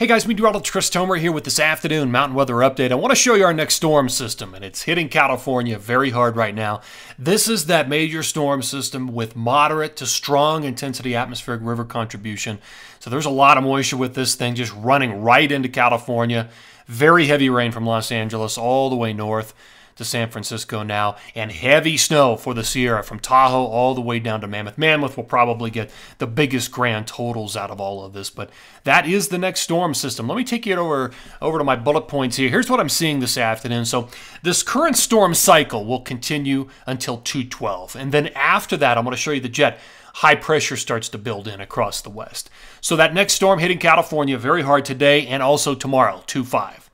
Hey guys, meteorologist Chris Tomer here with this afternoon mountain weather update. I want to show you our next storm system, and it's hitting California very hard right now. This is that major storm system with moderate to strong intensity atmospheric river contribution. So there's a lot of moisture with this thing just running right into California. Very heavy rain from Los Angeles all the way north to San Francisco now, and heavy snow for the Sierra from Tahoe all the way down to Mammoth. Mammoth will probably get the biggest grand totals out of all of this, but that is the next storm system. Let me take you over, over to my bullet points here. Here's what I'm seeing this afternoon. So this current storm cycle will continue until 212, and then after that, I'm going to show you the jet high pressure starts to build in across the west. So that next storm hitting California very hard today and also tomorrow, 2 5.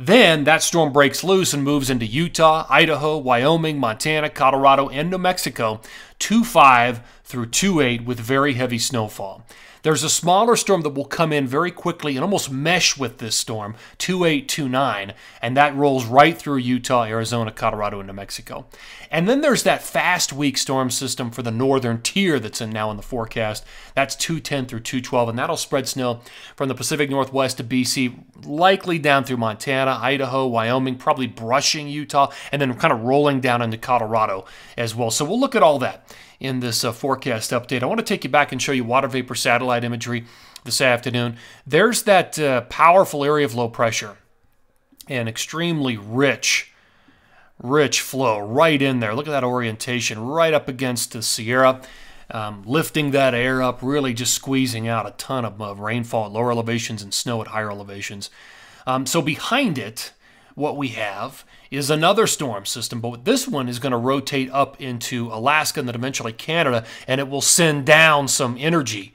Then that storm breaks loose and moves into Utah, Idaho, Wyoming, Montana, Colorado, and New Mexico 2 5 through 2 8 with very heavy snowfall. There's a smaller storm that will come in very quickly and almost mesh with this storm, 2829, and that rolls right through Utah, Arizona, Colorado, and New Mexico. And then there's that fast weak storm system for the northern tier that's in now in the forecast. That's 210 through 212, and that'll spread snow from the Pacific Northwest to BC, likely down through Montana, Idaho, Wyoming, probably brushing Utah, and then kind of rolling down into Colorado as well. So we'll look at all that in this uh, forecast update. I want to take you back and show you water vapor satellite imagery this afternoon. There's that uh, powerful area of low pressure and extremely rich, rich flow right in there. Look at that orientation right up against the Sierra. Um, lifting that air up, really just squeezing out a ton of, of rainfall at lower elevations and snow at higher elevations. Um, so behind it, what we have is another storm system, but this one is going to rotate up into Alaska and then eventually Canada, and it will send down some energy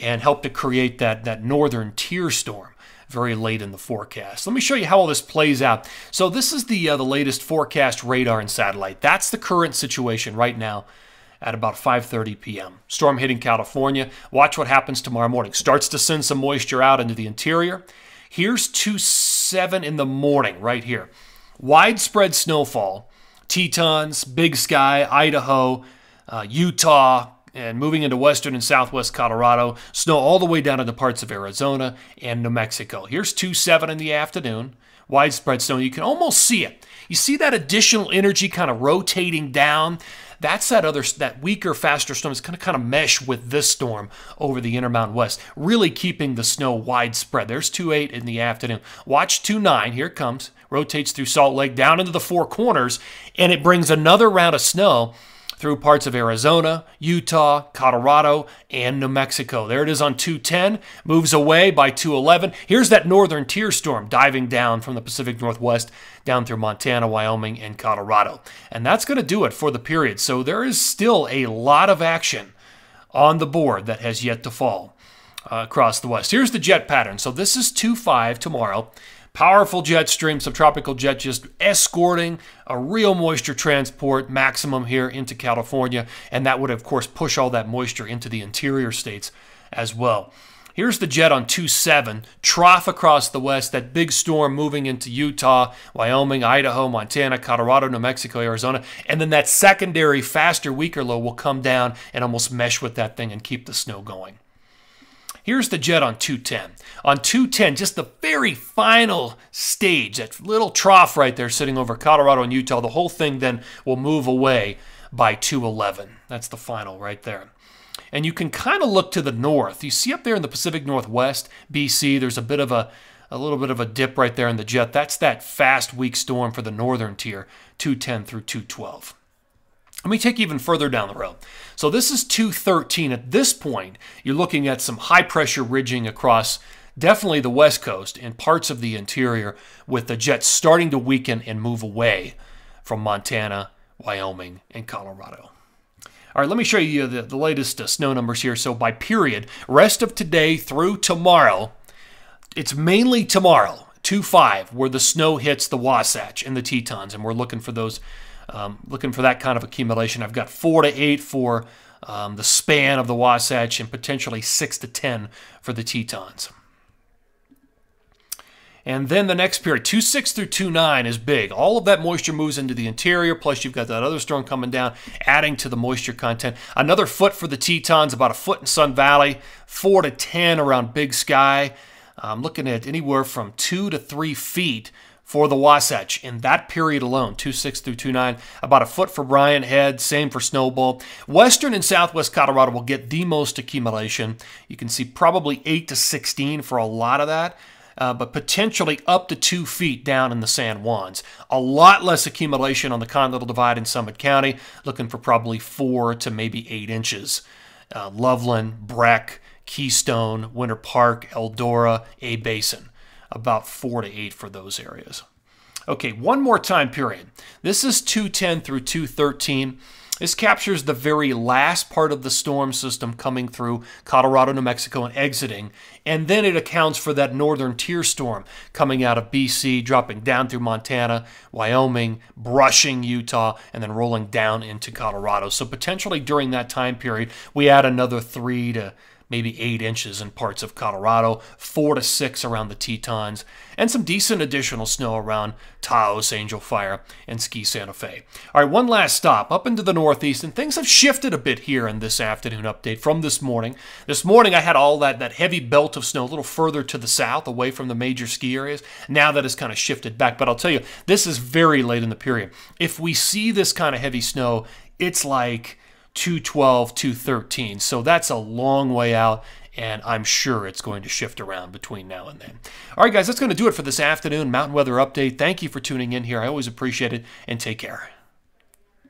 and help to create that, that northern tier storm very late in the forecast. Let me show you how all this plays out. So this is the, uh, the latest forecast radar and satellite. That's the current situation right now at about 5:30 p.m. Storm hitting California. Watch what happens tomorrow morning. Starts to send some moisture out into the interior. Here's two 7 in the morning, right here. Widespread snowfall. Tetons, Big Sky, Idaho, uh, Utah, and moving into western and southwest Colorado. Snow all the way down into parts of Arizona and New Mexico. Here's 2 7 in the afternoon. Widespread snow. You can almost see it. You see that additional energy kind of rotating down. That's that other that weaker, faster storm is going to kind of mesh with this storm over the Intermountain West, really keeping the snow widespread. There's 2-8 in the afternoon. Watch 2-9. Here it comes. Rotates through Salt Lake down into the four corners, and it brings another round of snow through parts of Arizona, Utah, Colorado, and New Mexico. There it is on 210, moves away by 211. Here's that northern tier storm diving down from the Pacific Northwest down through Montana, Wyoming, and Colorado. And that's going to do it for the period. So there is still a lot of action on the board that has yet to fall uh, across the west. Here's the jet pattern. So this is 2 5 tomorrow. Powerful jet stream, subtropical jet just escorting a real moisture transport maximum here into California. And that would, of course, push all that moisture into the interior states as well. Here's the jet on 2-7, trough across the west, that big storm moving into Utah, Wyoming, Idaho, Montana, Colorado, New Mexico, Arizona. And then that secondary, faster, weaker low will come down and almost mesh with that thing and keep the snow going. Here's the jet on 210. On 210, just the very final stage, that little trough right there sitting over Colorado and Utah, the whole thing then will move away by 211. That's the final right there. And you can kind of look to the north. You see up there in the Pacific Northwest, BC, there's a bit of a a little bit of a dip right there in the jet. That's that fast weak storm for the northern tier, 210 through 212. Let me take even further down the road. So this is 213. At this point, you're looking at some high pressure ridging across definitely the west coast and parts of the interior with the jets starting to weaken and move away from Montana, Wyoming, and Colorado. All right, let me show you the, the latest uh, snow numbers here. So by period, rest of today through tomorrow, it's mainly tomorrow, 2-5, where the snow hits the Wasatch and the Tetons, and we're looking for those um, looking for that kind of accumulation. I've got four to eight for um, the span of the Wasatch and potentially six to 10 for the Tetons. And then the next period, 2.6 through 2.9 is big. All of that moisture moves into the interior, plus you've got that other storm coming down, adding to the moisture content. Another foot for the Tetons, about a foot in Sun Valley, 4 to 10 around Big Sky. I'm looking at anywhere from two to three feet for the Wasatch in that period alone, 2.6 through 2.9, about a foot for Brian Head, same for Snowball. Western and southwest Colorado will get the most accumulation. You can see probably 8 to 16 for a lot of that. Uh, but potentially up to two feet down in the San Juans. A lot less accumulation on the Continental Divide in Summit County, looking for probably four to maybe eight inches. Uh, Loveland, Breck, Keystone, Winter Park, Eldora, A Basin about 4 to 8 for those areas. Okay, one more time period. This is 210 through 213. This captures the very last part of the storm system coming through Colorado, New Mexico, and exiting. And then it accounts for that northern tier storm coming out of BC, dropping down through Montana, Wyoming, brushing Utah, and then rolling down into Colorado. So potentially during that time period, we add another three to maybe eight inches in parts of Colorado, four to six around the Tetons, and some decent additional snow around Taos, Angel Fire, and Ski Santa Fe. All right, one last stop up into the northeast, and things have shifted a bit here in this afternoon update from this morning. This morning I had all that, that heavy belt of snow a little further to the south, away from the major ski areas. Now that has kind of shifted back, but I'll tell you, this is very late in the period. If we see this kind of heavy snow, it's like 212, 213. So that's a long way out, and I'm sure it's going to shift around between now and then. All right, guys, that's going to do it for this afternoon Mountain Weather Update. Thank you for tuning in here. I always appreciate it, and take care.